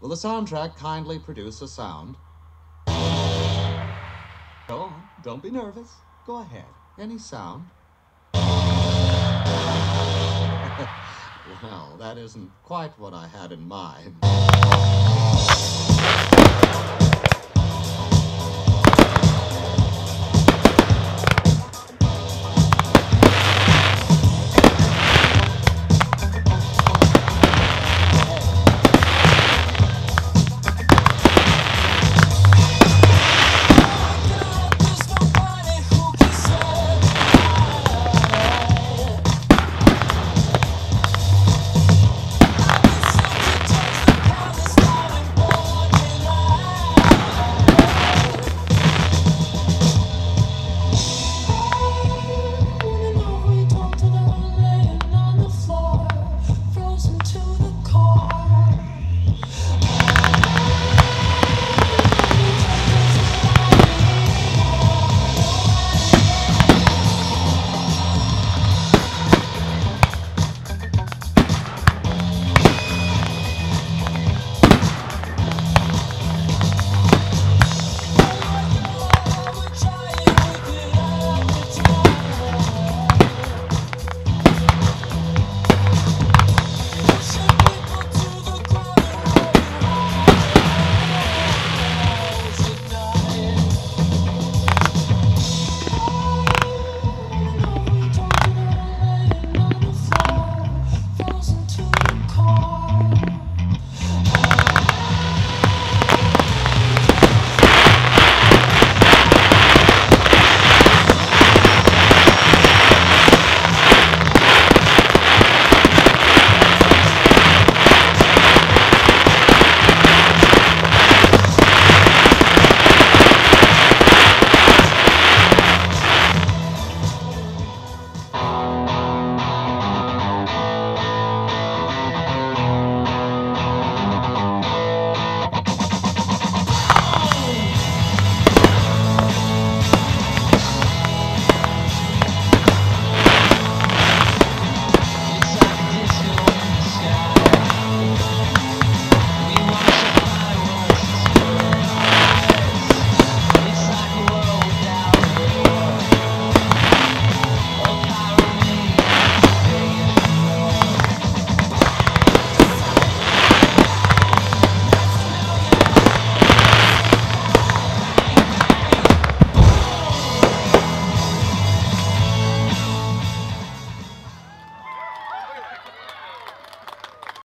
Will the soundtrack kindly produce a sound? Go on. Don't be nervous. Go ahead. Any sound? well, that isn't quite what I had in mind.